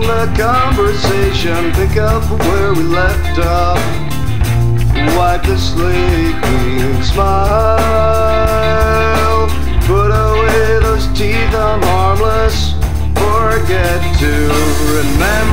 resume the conversation. Pick up where we left off. Wipe the slate clean, smile. Put away those teeth, I'm harmless. Forget to remember.